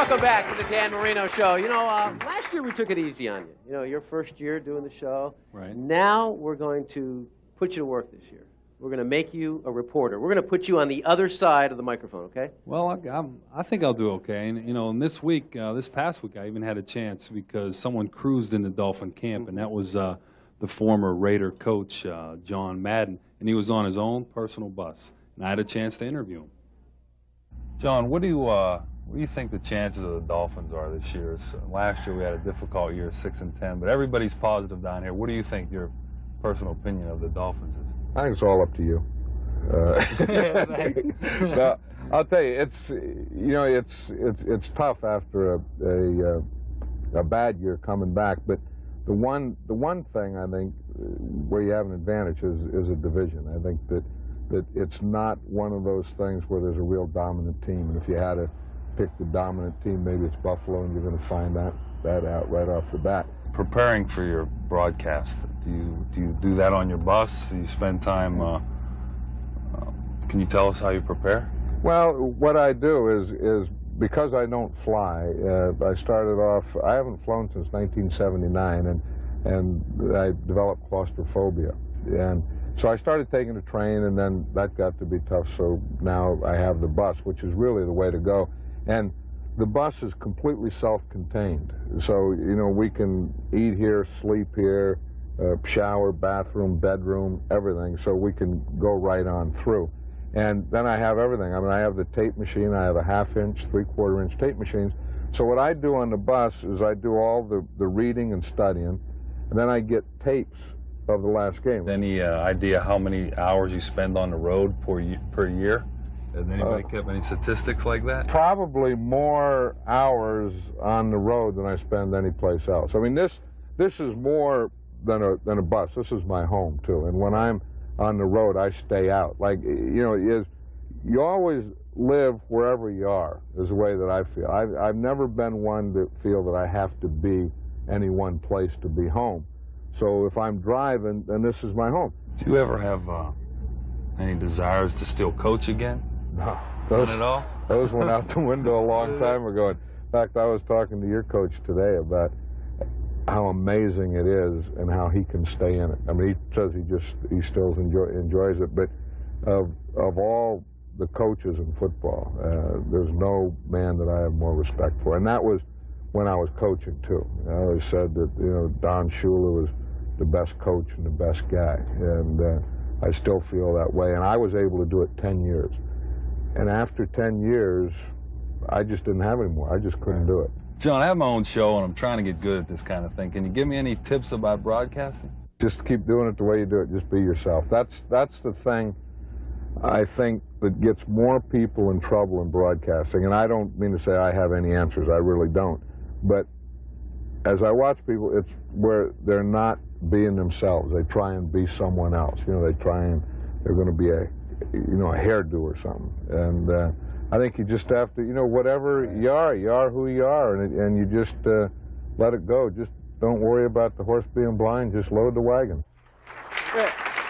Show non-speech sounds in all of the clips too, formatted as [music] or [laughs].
Welcome back to the Dan Marino Show. You know, uh, last year we took it easy on you. You know, your first year doing the show. Right. Now we're going to put you to work this year. We're going to make you a reporter. We're going to put you on the other side of the microphone, okay? Well, I, I'm, I think I'll do okay. And you know, and this week, uh, this past week, I even had a chance because someone cruised in the Dolphin camp, and that was uh, the former Raider coach uh, John Madden, and he was on his own personal bus, and I had a chance to interview him. John, what do you uh, what do you think the chances of the Dolphins are this year? So last year we had a difficult year, six and ten, but everybody's positive down here. What do you think your personal opinion of the Dolphins is? I think it's all up to you. Uh, [laughs] [laughs] no, I'll tell you, it's you know it's it's it's tough after a a, uh, a bad year coming back, but the one the one thing I think uh, where you have an advantage is is a division. I think that that it's not one of those things where there's a real dominant team, and if you had to pick the dominant team, maybe it's Buffalo, and you're going to find that that out right off the bat. Preparing for your broadcast, do you do you do that on your bus? Do you spend time? Uh, uh, can you tell us how you prepare? Well, what I do is is because I don't fly. Uh, I started off. I haven't flown since 1979, and and I developed claustrophobia, and so I started taking the train, and then that got to be tough. So now I have the bus, which is really the way to go, and the bus is completely self-contained. So you know we can eat here, sleep here, uh, shower, bathroom, bedroom, everything. So we can go right on through. And then I have everything. I mean, I have the tape machine. I have a half inch, three quarter inch tape machines. So what I do on the bus is I do all the, the reading and studying, and then I get tapes of the last game. Any uh, idea how many hours you spend on the road per, per year? Has anybody Uh, kept any statistics like that? Probably more hours on the road than I spend anyplace else. I mean, this this is more than a than a bus. This is my home too. And when I'm on the road, I stay out. Like you know, is you always live wherever you are. Is the way that I feel. I've I've never been one to feel that I have to be any one place to be home. So if I'm driving, then this is my home. Do you ever have uh, any desires to still coach again? No, those at all? those went out the [laughs] window a long time ago. In fact, I was talking to your coach today about how amazing it is and how he can stay in it. I mean, he says he just he still enjoy, enjoys it, but of of all the coaches in football, uh, there's no man that I have more respect for, and that was when I was coaching too. I always said that you know Don Shula was the best coach and the best guy, and uh, I still feel that way. And I was able to do it 10 years. And after 10 years, I just didn't have any more. I just couldn't do it. John, I have my own show and I'm trying to get good at this kind of thing. Can you give me any tips about broadcasting? Just keep doing it the way you do it. Just be yourself. That's that's the thing I think that gets more people in trouble in broadcasting. And I don't mean to say I have any answers. I really don't. But as I watch people, it's where they're not being themselves. They try and be someone else. You know, they try and they're going to be a you know a hairdo or something. And uh, I think you just have to, you know, whatever you are, you are who you are, and and you just uh, let it go. Just don't worry about the horse being blind. Just load the wagon.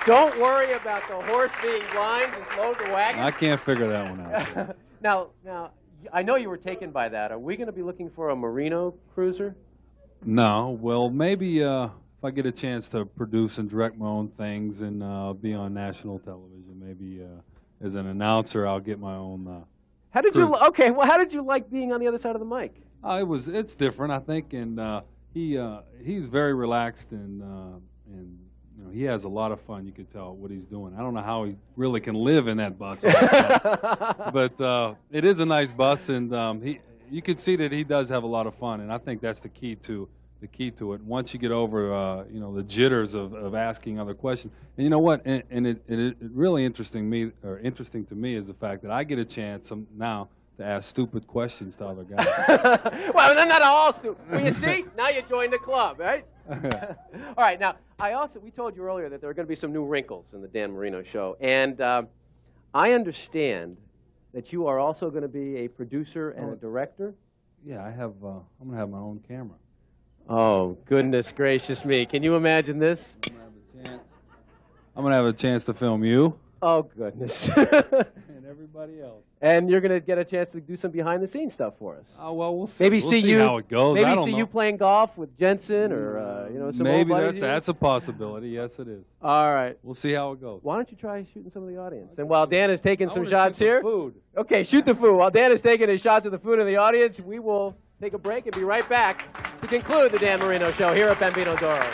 Don't worry about the horse being blind. Just load the wagon. I can't figure that one out. [laughs] now, now, I know you were taken by that. Are we going to be looking for a Marino cruiser? No, well, maybe uh, if I get a chance to produce and direct my own things and uh, be on national television, maybe uh, as an announcer, I'll get my own. Uh, How did you? Cruise. Okay, well, how did you like being on the other side of the mic? uh, it was it's different, I think, and uh, he uh, he's very relaxed and uh, and you know he has a lot of fun. You could tell what he's doing. I don't know how he really can live in that bus, all the time. but uh, it is a nice bus, and um, he you could see that he does have a lot of fun, and I think that's the key to the key to it. Once you get over uh, you know the jitters of, of asking other questions, and you know what, and, and it, it, it really interesting me or interesting to me is the fact that I get a chance um, now to ask stupid questions to other guys. [laughs] [laughs] well, they're not all stupid. Well, you see, [laughs] now you joined the club, right? all right. Now, I also we told you earlier that there are going to be some new wrinkles in the Dan Marino show, and um, I understand that you are also going to be a producer and a director. yeah, I have. Uh, I'm gonna have my own camera. Oh, goodness gracious me! Can you imagine this? I'm gonna have a chance. Gonna have a chance to film you Oh, goodness. [laughs] and everybody else. And you're going to get a chance to do some behind the scenes stuff for us. Oh well, we'll see. Maybe We'll see, you. how it goes. Maybe see know. you playing golf with Jensen or uh, you know some Maybe that's that's a possibility. Yes, it is. All right. We'll see how it goes. Why don't you try shooting some of the audience? And while Dan is taking I some shots shoot the here, Food. okay, shoot the food. While Dan is taking his shots of the food in the audience, we will take a break and be right back to conclude the Dan Marino Show here at Bambino Doro.